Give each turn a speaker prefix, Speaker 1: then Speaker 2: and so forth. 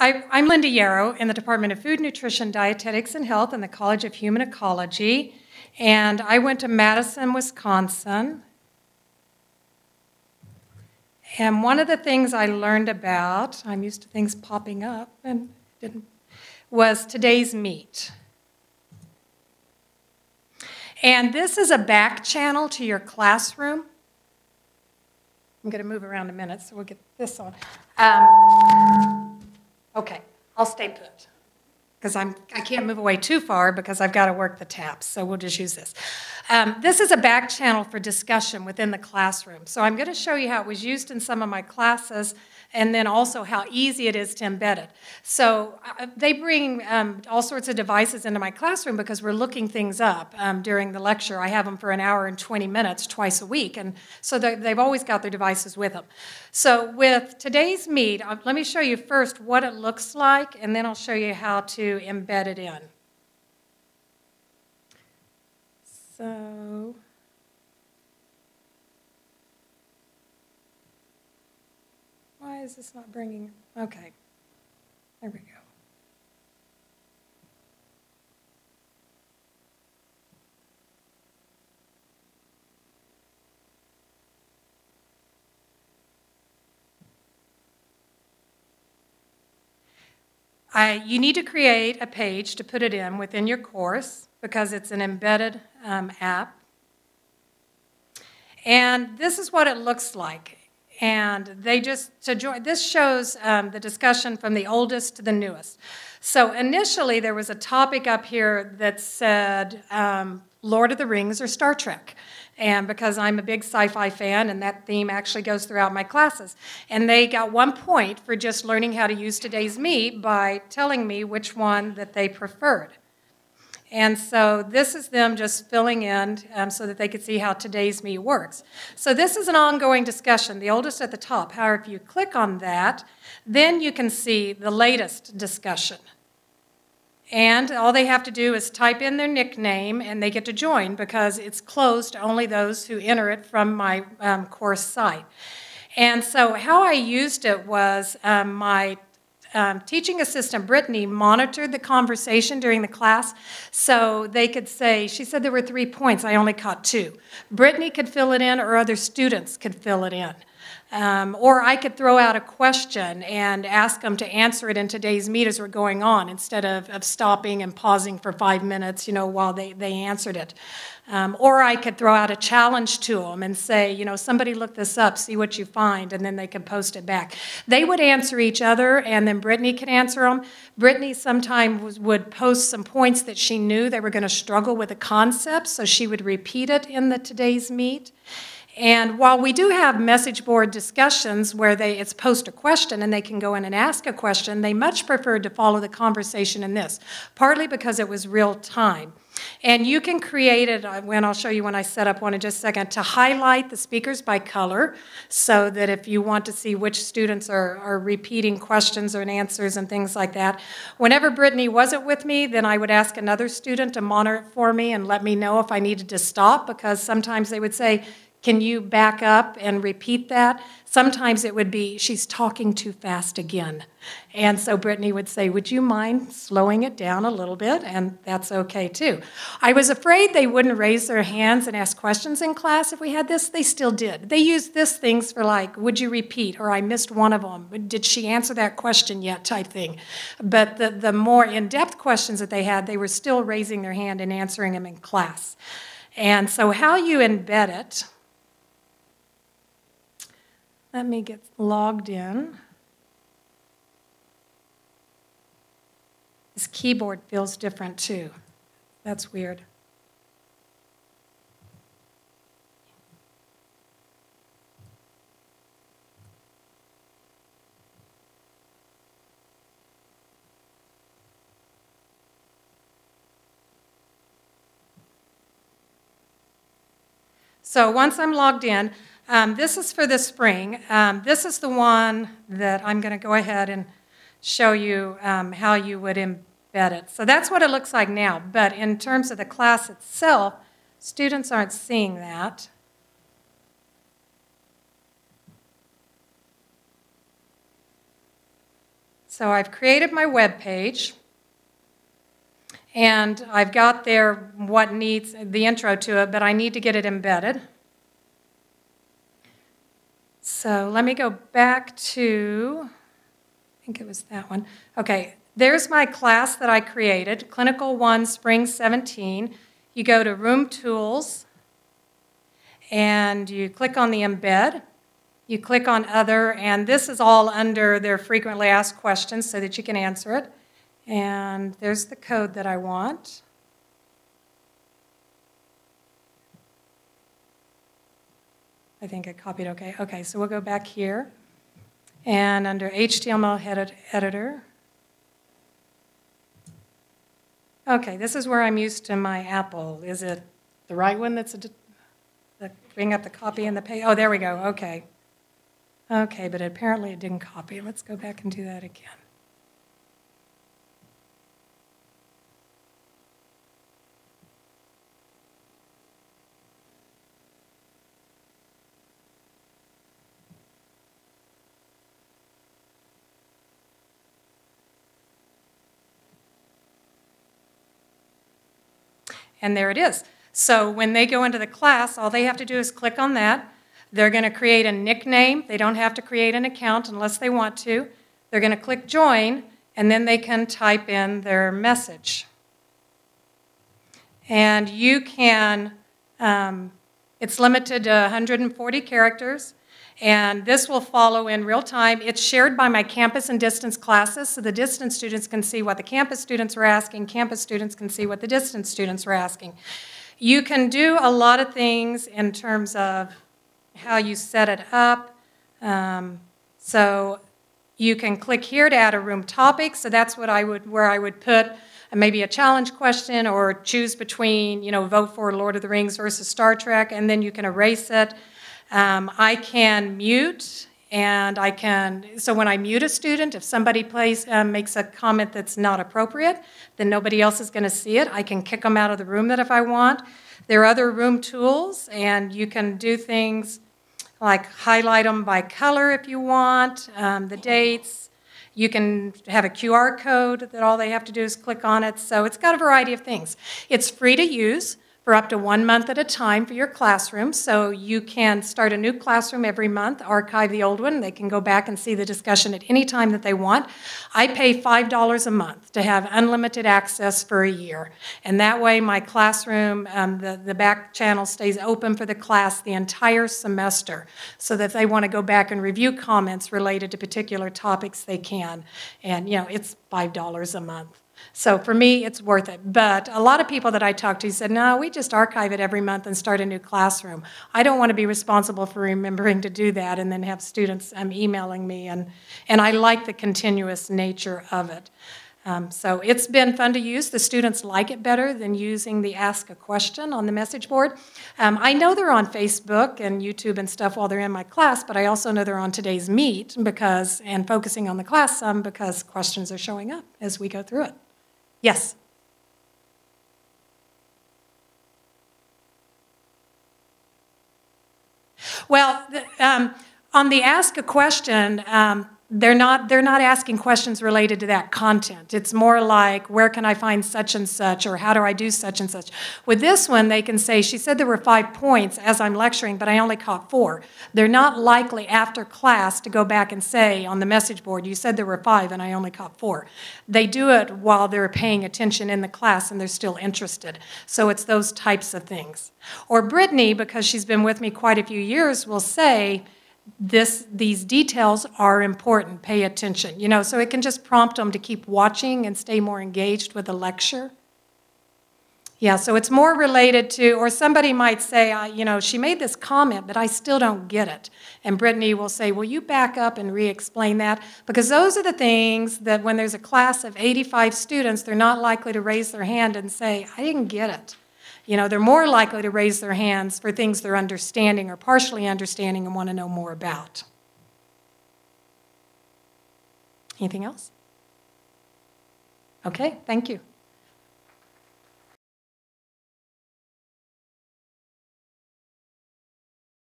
Speaker 1: I, am Linda Yarrow in the Department of Food, Nutrition, Dietetics, and Health in the College of Human Ecology. And I went to Madison, Wisconsin. And one of the things I learned about, I'm used to things popping up and didn't, was today's meet. And this is a back channel to your classroom. I'm going to move around a minute, so we'll get this on. Um, okay, I'll stay put because I'm I can't move away too far because I've got to work the taps. So we'll just use this. Um, this is a back channel for discussion within the classroom. So I'm going to show you how it was used in some of my classes and then also how easy it is to embed it. So uh, they bring um, all sorts of devices into my classroom because we're looking things up um, during the lecture. I have them for an hour and 20 minutes twice a week, and so they've always got their devices with them. So with today's meet, uh, let me show you first what it looks like, and then I'll show you how to embed it in. So Why is this not bringing? Okay. There we go. I, you need to create a page to put it in within your course because it's an embedded um, app. And this is what it looks like and they just to join this shows um, the discussion from the oldest to the newest. So initially there was a topic up here that said um, lord of the rings or star trek? And because i'm a big sci-fi fan and that theme actually goes throughout my classes. And they got one point for just learning how to use today's meet by telling me which one that they preferred and so this is them just filling in um, so that they could see how today's me works. So this is an ongoing discussion, the oldest at the top. However, if you click on that, then you can see the latest discussion. And all they have to do is type in their nickname and they get to join because it's closed to only those who enter it from my um, course site. And so, how I used it was um, my um, teaching assistant Brittany monitored the conversation during the class so they could say, she said there were three points, I only caught two. Brittany could fill it in, or other students could fill it in. Um, or I could throw out a question and ask them to answer it in today's meet as we're going on instead of, of stopping and pausing for five minutes, you know, while they, they answered it. Um, or I could throw out a challenge to them and say, you know, somebody look this up, see what you find, and then they could post it back. They would answer each other, and then Brittany could answer them. Brittany sometimes would post some points that she knew they were going to struggle with a concept, so she would repeat it in the today's meet. And while we do have message board discussions where they, it's post a question and they can go in and ask a question, they much preferred to follow the conversation in this, partly because it was real time. And you can create it, uh, when I'll show you when I set up one in just a second, to highlight the speakers by color so that if you want to see which students are, are repeating questions or answers and things like that. Whenever Brittany wasn't with me, then I would ask another student to monitor it for me and let me know if I needed to stop because sometimes they would say, can you back up and repeat that? Sometimes it would be, she's talking too fast again. And so Brittany would say, Would you mind slowing it down a little bit? And that's okay too. I was afraid they wouldn't raise their hands and ask questions in class if we had this. They still did. They used this things for like, Would you repeat? Or I missed one of them. Did she answer that question yet? type thing. But the, the more in depth questions that they had, they were still raising their hand and answering them in class. And so, how you embed it let me get logged in. This keyboard feels different too. That's weird. So once I'm logged in, um, this is for the spring. Um, this is the one that I'm going to go ahead and show you um, how you would embed it. So that's what it looks like now. But in terms of the class itself, students aren't seeing that. So I've created my web page. And I've got there what needs the intro to it, but I need to get it embedded. So let me go back to, I think it was that one. Okay, there's my class that I created, Clinical 1, Spring 17. You go to Room Tools, and you click on the embed. You click on Other, and this is all under their frequently asked questions so that you can answer it. And there's the code that I want. I think I copied okay. Okay, so we'll go back here. And under HTML edit editor. Okay, this is where I'm used to my Apple. Is it the right one that's a, the, bring up the copy and the pay? Oh, there we go. Okay. Okay, but apparently it didn't copy. Let's go back and do that again. And there it is. So when they go into the class, all they have to do is click on that. They're going to create a nickname. They don't have to create an account unless they want to. They're going to click join, and then they can type in their message. And you can, um, it's limited to 140 characters. And this will follow in real time. It's shared by my campus and distance classes, so the distance students can see what the campus students are asking, campus students can see what the distance students are asking. You can do a lot of things in terms of how you set it up. Um, so you can click here to add a room topic. So that's what I would, where I would put maybe a challenge question or choose between, you know, vote for Lord of the Rings versus Star Trek, and then you can erase it. Um, I can mute and I can, so when I mute a student, if somebody plays, um, makes a comment that's not appropriate, then nobody else is going to see it. I can kick them out of the room that if I want. There are other room tools, and you can do things like highlight them by color if you want, um, the dates. You can have a QR code that all they have to do is click on it. So it's got a variety of things. It's free to use for up to one month at a time for your classroom. So you can start a new classroom every month, archive the old one. They can go back and see the discussion at any time that they want. I pay $5 a month to have unlimited access for a year. And that way, my classroom, um, the, the back channel stays open for the class the entire semester so that they want to go back and review comments related to particular topics, they can. And, you know, it's $5 a month. So for me, it's worth it. But a lot of people that I talked to said, no, we just archive it every month and start a new classroom. I don't want to be responsible for remembering to do that and then have students um, emailing me. And, and I like the continuous nature of it. Um, so it's been fun to use. The students like it better than using the Ask a Question on the message board. Um, I know they're on Facebook and YouTube and stuff while they're in my class, but I also know they're on today's Meet because and focusing on the class some because questions are showing up as we go through it. Yes. Well, um, on the ask a question, um, they're not they're not asking questions related to that content. It's more like where can i find such and such or how do i do such and such? With this one they can say she said there were five points as i'm lecturing but i only caught four. They're not likely after class to go back and say on the message board you said there were five and i only caught four. They do it while they're paying attention in the class and they're still interested. So it's those types of things. Or brittany because she's been with me quite a few years will say this, these details are important. Pay attention. You know, so it can just prompt them to keep watching and stay more engaged with the lecture. Yeah, so it's more related to, or somebody might say, you know, she made this comment, but I still don't get it. And Brittany will say, will you back up and re explain that? Because those are the things that when there's a class of 85 students, they're not likely to raise their hand and say, I didn't get it. You know, they're more likely to raise their hands for things they're understanding or partially understanding and want to know more about. Anything else? Okay, thank you.